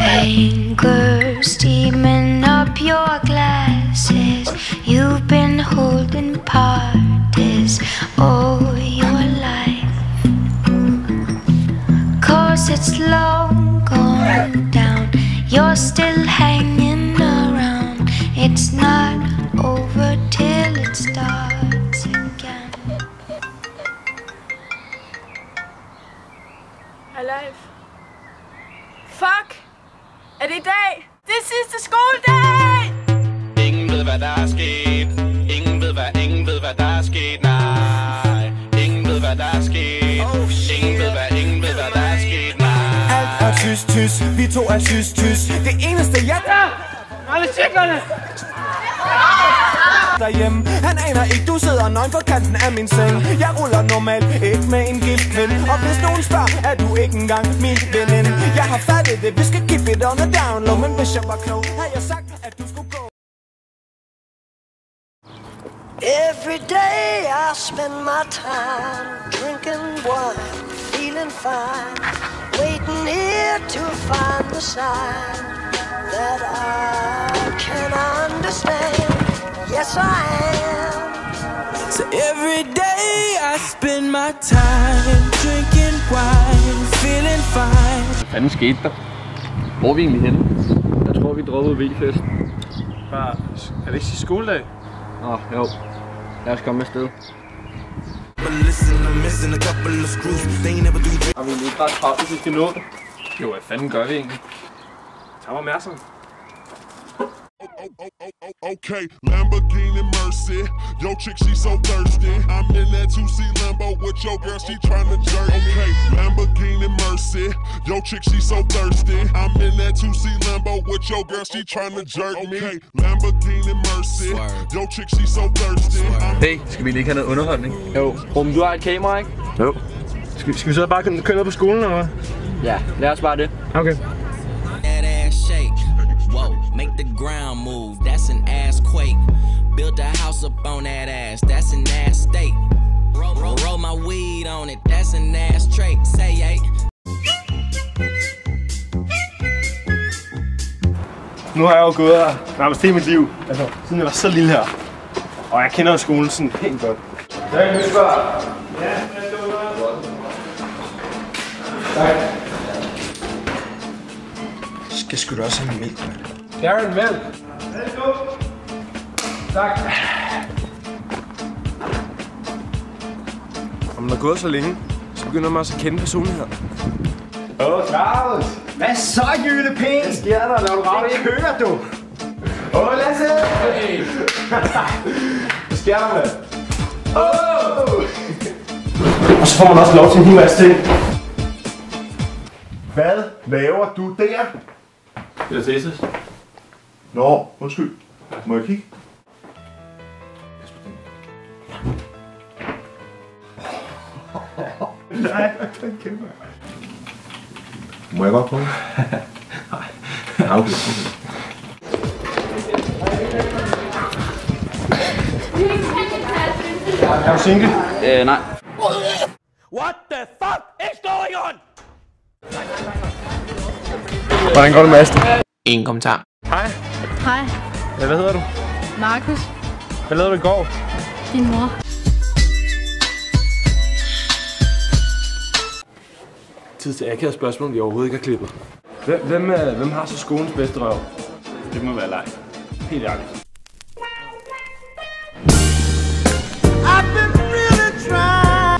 Anger steaming up your glasses. You've been holding parties all your life. Cause it's long gone down. You're still hanging. It's not over till it starts again. Leif. Fuck! Er det i dag? Det er sidste skoledag! Ingen ved, hvad der er sket. Ingen ved, hvad, ingen ved, hvad der er sket. Nej. Ingen ved, hvad der er sket. ingen ved, hvad, ingen ved, hvad der er sket. Nej. Alt er tys, tys, vi to er tys, tys Det eneste jeg Alle cyklerne! Derhjemme. Han aner ikke, du sidder nøgen for kanten af min seng. Jeg ruller normalt ikke med en gift kvinde Og hvis nogen spørger, er du ikke engang min veninde? Jeg har fattet det, vi skal keep it on the down low. Men hvis jeg var klog, havde jeg sagt, at du skulle gå. Every day I spend my time drinking wine, feeling fine, waiting here to find the sign that I can understand. Yes, I am. So every day I spend my time drinking wine, feeling fine Hvad fanden skete der? Hvor er vi egentlig henne? Jeg tror, vi droppede V-fest. Bare, er det ikke sidste skoledag? Nå, jo. Lad os komme afsted. Har vi lige bare travlt, hvis vi skal nå det? Jo, hvad fanden gør vi egentlig? Tag mig opmærksom. Okay, Lamborghini Mercy. Yo, chick, she so thirsty. I'm in that 2C Lambo with your girl, she tryna jerk. Okay, Lamborghini Mercy. Yo, chick, she so thirsty. I'm in that 2C Lambo with your girl, she tryna jerk me. Okay, Lamborghini Mercy. Yo, chick, she so thirsty. Hey, skal vi lige ikke have noget underholdning? Jo, Rum, du har et kamera, ikke? Jo. Skal, skal vi så bare køre ned på skolen, eller hvad? Ja, lad os bare det. Okay. that ass shake. Whoa, make the ground move. That's an ass quake. Built a house up on that ass. That's an ass state. Roll, roll, roll my weed on it. That's an ass trait. Say, hey. Nu har jeg jo gået her nærmest hele mit liv. Altså, siden jeg var så lille her. Og jeg kender skolen sådan pænt godt. Der er en spørger. Ja, Tak. Skal sgu da også have en mælk, mand Der er en mælk. Tak. Når man har gået så længe, så begynder man også at kende personligheder Åh, oh, Claus. Hvad så, Jytte Pæn? Hvad sker der, når du rager Det kører du Åh, oh, Lasse. Hey. Hvad sker der, mand? Åh! Og så får man også lov til en hel masse ting. Hvad laver du der? Det er Jesus. Nå, undskyld. Må jeg kigge? Nej, den kæmpe. Må jeg godt prøve? Ja, okay. Er du single? Øh, nej. What the fuck is going on? Hvordan går det med Astrid? Ingen kommentar. Hej. Hej, Ja, hvad hedder du? Markus. Hvad lavede du i går? Din mor. Tid til akavet spørgsmål, vi overhovedet ikke har klippet. Hvem, hvem, øh, hvem har så skolens bedste røv? Det må være leg. Helt ærligt.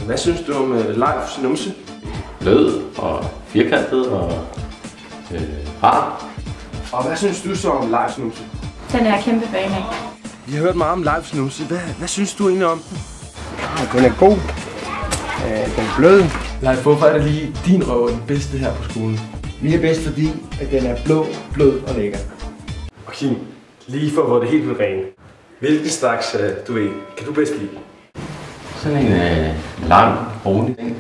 Hvad synes du om uh, Leifs numse? blød og firkantet og øh, rar. Og hvad synes du så om Leifs numse? Den er jeg kæmpe fan af. Vi har hørt meget om Leifs numse. Hvad, hvad synes du egentlig om den? Den er god. Øh, den er blød. Leif, hvorfor er det lige din røv er den bedste her på skolen? Vi er bedst, fordi at den er blå, blød og lækker. Og Kim, lige for få det helt vildt rene. Hvilken slags, øh, du ved, kan du bedst lide? Sådan en øh, lang, rolig ting.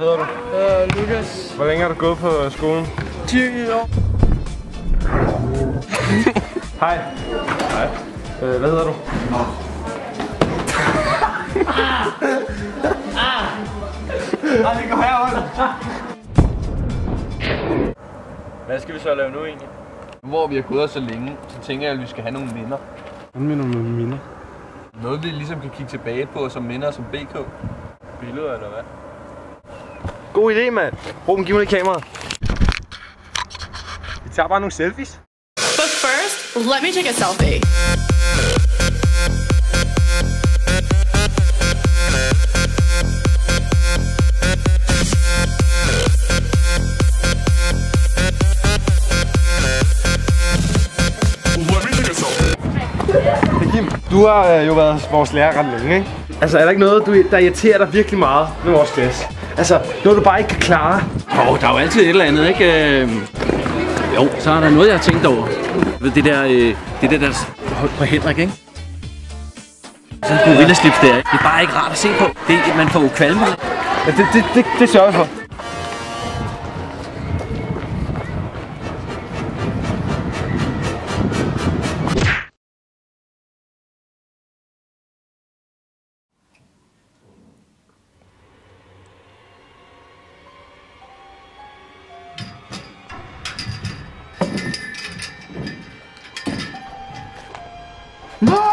Hvad hedder du? Uh, Lukas. Hvor længe har du gået på skolen? 10 år. Hej. Hej. Øh, hvad hedder du? Ej, det går herovre. Hvad skal vi så lave nu egentlig? Hvor vi har gået så længe, så tænker jeg, at vi skal have nogle minder. Hvad mener du med minder? Noget vi ligesom kan kigge tilbage på som minder som BK. Billeder eller hvad? God idé, mand. Ruben, giv mig det kamera. Vi tager bare nogle selfies. But first, let me take a selfie. Du har øh, jo været vores lærer ret længe, ikke? Altså, er der ikke noget, du, der irriterer dig virkelig meget med vores klasse? Altså, noget du bare ikke kan klare? Åh, oh, der er jo altid et eller andet, ikke? Øh, jo, så er der noget, jeg har tænkt over. Ved Det der, øh, det der, der hold på Henrik, ikke? Sådan en gorilla-slips der? Det er bare ikke rart at se på. Det, er- man får jo kvalme. Ja, det, det, det, det sørger jeg for. Nej!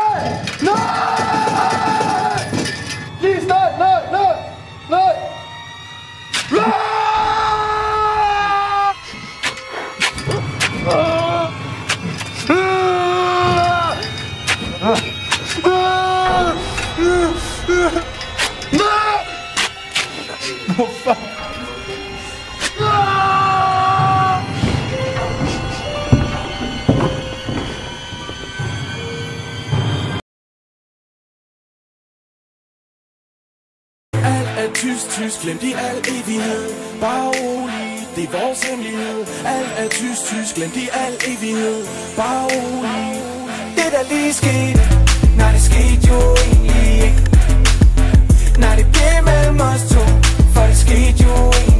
Tysk, tysk, glemt i al evighed. Bare rolig, det er vores hemmelighed. Alt er tysk, tysk, glemt i al evighed. Bare rolig. Det der lige skete Nej, det skete jo egentlig ikke. Nej, det blev mellem os to For det skete jo egentlig